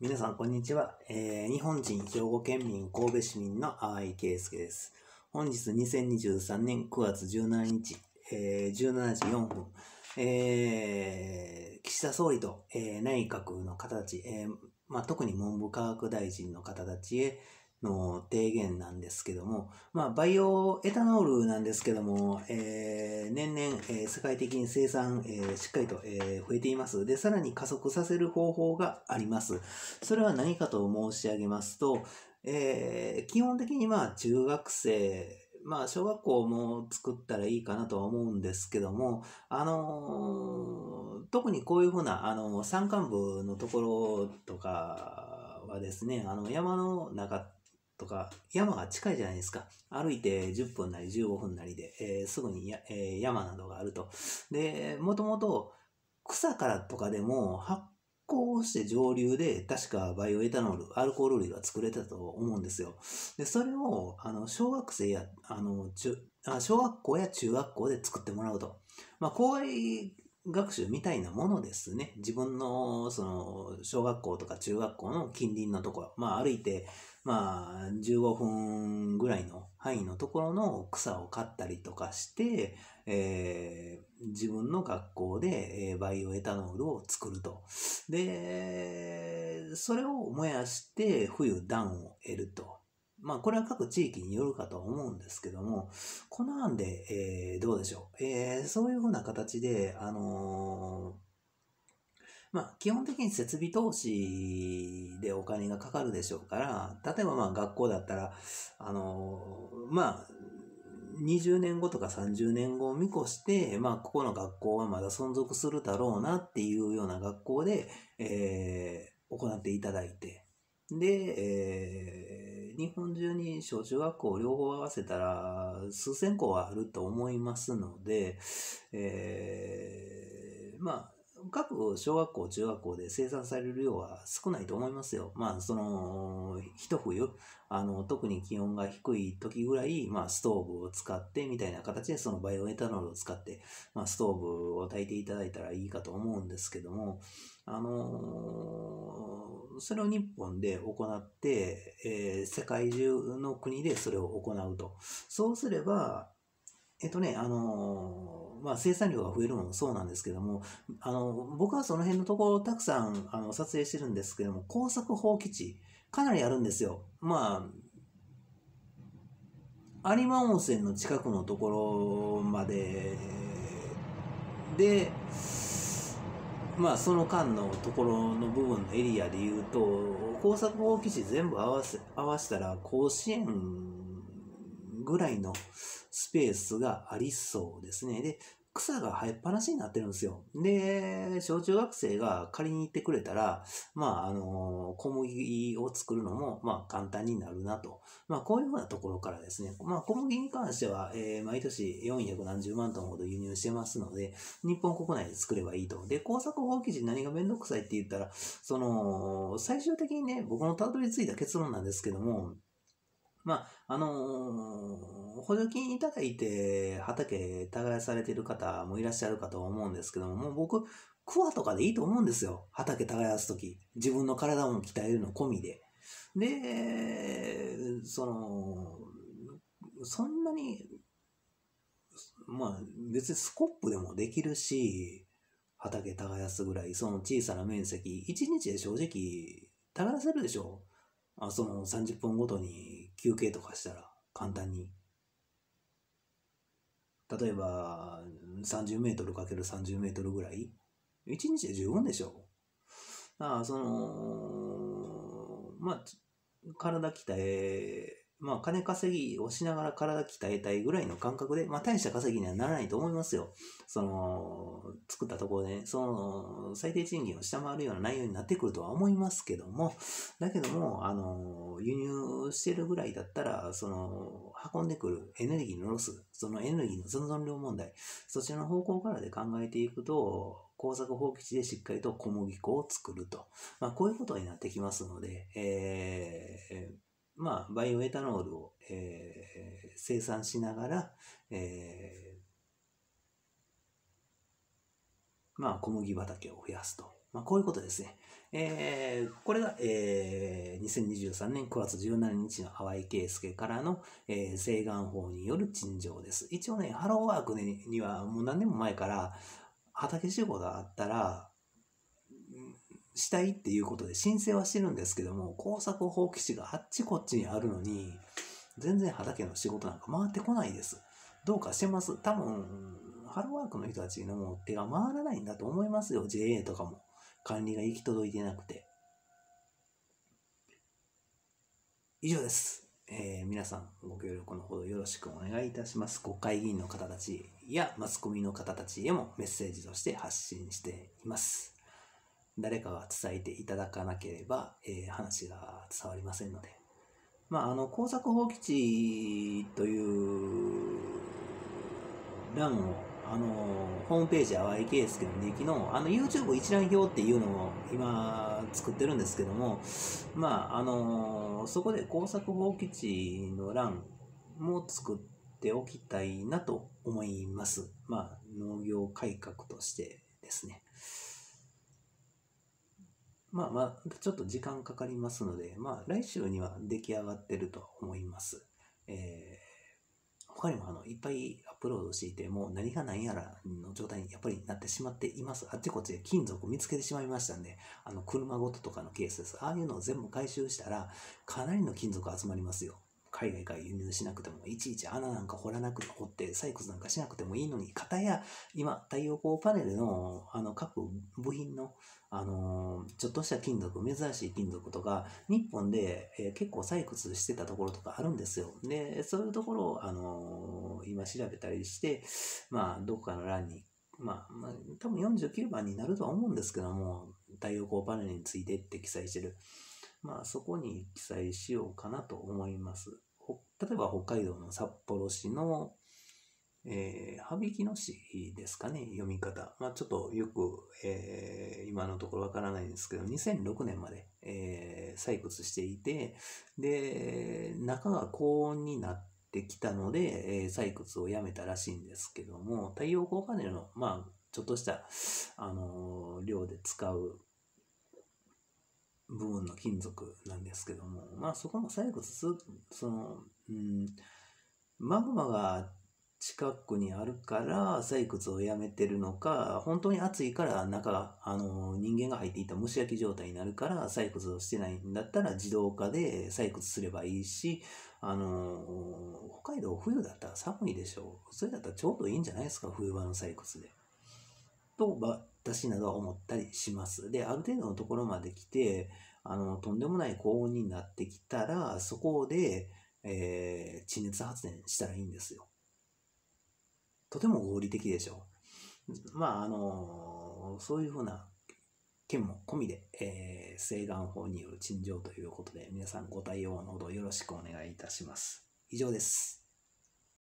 皆さん、こんにちは。えー、日本人、兵庫県民、神戸市民の淡井圭介です。本日2023年9月17日、えー、17時4分、えー、岸田総理と、えー、内閣の方たち、えーまあ、特に文部科学大臣の方たちへ、の提言なんですけども、まあ、バイオエタノールなんですけども、えー、年々、えー、世界的に生産、えー、しっかりと、え増えています。で、さらに加速させる方法があります。それは何かと申し上げますと、え基本的にまあ、中学生、まあ、小学校も作ったらいいかなとは思うんですけども、あの特にこういうふうな、あの山間部のところとかはですね、あの、山の中とか、山が近いじゃないですか。歩いて10分なり15分なりで、えー、すぐにや、えー、山などがあると。で、もともと草からとかでも発酵して上流で確かバイオエタノール、アルコール類が作れたと思うんですよ。で、それを、あの、小学生や、あの、中、あ小学校や中学校で作ってもらうと。まあ、校外学習みたいなものですね。自分の、その、小学校とか中学校の近隣のところ、まあ歩いて、まあ15分ぐらいの範囲のところの草を刈ったりとかして、えー、自分の学校で、え、バイオエタノールを作ると。で、それを燃やして冬暖を得ると。まあ、これは各地域によるかと思うんですけども、この案で、えー、どうでしょう。えー、そういうふうな形で、あのー、まあ、基本的に設備投資でお金がかかるでしょうから、例えばまあ学校だったら、あのまあ、20年後とか30年後を見越して、まあ、ここの学校はまだ存続するだろうなっていうような学校で、えー、行っていただいて、で、えー、日本中に小中学校両方合わせたら数千校はあると思いますので、えー、まあ、各小学校、中学校で生産される量は少ないと思いますよ。まあ、その、一冬、あの、特に気温が低い時ぐらい、まあ、ストーブを使ってみたいな形で、そのバイオエタノールを使って、まあ、ストーブを焚いていただいたらいいかと思うんですけども、あのー、それを日本で行って、えー、世界中の国でそれを行うと。そうすれば、えっとね、あのー、まあ、生産量が増えるのもそうなんですけども、あの、僕はその辺のところをたくさん、あの、撮影してるんですけども、工作放棄地、かなりあるんですよ。まあ、有馬温泉の近くのところまで、で、まあその間のところの部分のエリアで言うと工作放棄地全部合わせ合わせたら甲子園ぐらいのスペースがありそうですね。で、草が生えっぱなしになってるんですよ。で、小中学生が借りに行ってくれたら、まあ、あの、小麦を作るのも、まあ、簡単になるなと。まあ、こういうふうなところからですね、まあ、小麦に関しては、えー、毎年400万トンほど輸入してますので、日本国内で作ればいいと。で、工作放棄時何がめんどくさいって言ったら、その、最終的にね、僕のたどり着いた結論なんですけども、まあ、あのー、補助金いただいて畑耕されてる方もいらっしゃるかと思うんですけども、もう僕、クワとかでいいと思うんですよ。畑耕すとき。自分の体も鍛えるの込みで。で、その、そんなに、まあ別にスコップでもできるし、畑耕すぐらい、その小さな面積、1日で正直耕せるでしょ。あその30分ごとに休憩とかしたら簡単に。例えば30メートルかける30メートルぐらい ?1 日で十分でしょ。うああその、まあ、体鍛えまあ、金稼ぎをしながら体鍛えたいぐらいの感覚で、まあ、大した稼ぎにはならないと思いますよ。その、作ったところで、ね、その、最低賃金を下回るような内容になってくるとは思いますけども、だけども、あの、輸入してるぐらいだったら、その、運んでくるエネルギーのロス、そのエネルギーの存存量問題、そちらの方向からで考えていくと、工作放棄地でしっかりと小麦粉を作ると。まあ、こういうことになってきますので、えーまあ、バイオエタノールを、えー、生産しながら、えー、まあ、小麦畑を増やすと。まあ、こういうことですね。えー、これが、えー、2023年9月17日の淡井圭介からの、えー、請願法による陳情です。一応ね、ハローワークにはもう何年も前から畑仕事があったら、したいっていうことで申請はしてるんですけども、工作放棄地があっちこっちにあるのに、全然畑の仕事なんか回ってこないです。どうかしてます多分、ハローワークの人たちの手が回らないんだと思いますよ、JA とかも。管理が行き届いてなくて。以上です。えー、皆さんご協力のほどよろしくお願いいたします。国会議員の方たちやマスコミの方たちへもメッセージとして発信しています。誰かが伝えていただかなければ、えー、話が伝わりませんので。まあ、あの、工作放棄地という欄を、あの、ホームページ、淡井圭介の日記の、あの、YouTube 一覧表っていうのを今作ってるんですけども、まあ、あの、そこで工作放棄地の欄も作っておきたいなと思います。まあ、農業改革としてですね。まあまあ、ちょっと時間かかりますので、まあ来週には出来上がってると思います。えー、他にもあの、いっぱいアップロードしていて、もう何が何やらの状態にやっぱりなってしまっています。あっちこっちで金属を見つけてしまいましたんで、あの、車ごととかのケースです。ああいうのを全部回収したら、かなりの金属集まりますよ。海外から輸入しなくても、いちいち穴なんか掘らなくて、掘って採掘なんかしなくてもいいのに、型や、今、太陽光パネルの、あの、各部品の、あのー、ちょっとした金属、珍しい金属とか、日本で、えー、結構採掘してたところとかあるんですよ。で、そういうところを、あのー、今調べたりして、まあ、どこかの欄に、まあ、まあ、多分49番になるとは思うんですけども、太陽光パネルについてって記載してる。まあ、そこに記載しようかなと思います。例えば北海道の札幌市の、えー、羽曳野市ですかね、読み方。まあ、ちょっとよく、えー、今のところわからないんですけど、2006年まで、えー、採掘していて、で、中が高温になってきたので、えー、採掘をやめたらしいんですけども、太陽光パネルの、まあ、ちょっとした、あのー、量で使う部分の金属なんですけども、まあそこの採掘す、その、うん、マグマが近くにあるから採掘をやめてるのか、本当に暑いから中、あの、人間が入っていた蒸し焼き状態になるから採掘をしてないんだったら自動化で採掘すればいいし、あの、北海道冬だったら寒いでしょう。それだったらちょうどいいんじゃないですか、冬場の採掘で。と、私などは思ったりします。で、ある程度のところまで来て、あの、とんでもない高温になってきたら、そこで、えー、地熱発電したらいいんですよ。とても合理的でしょう。まあ、あの、そういうふうな件も込みで、えー、請願法による陳情ということで、皆さんご対応のほどよろしくお願いいたします。以上です。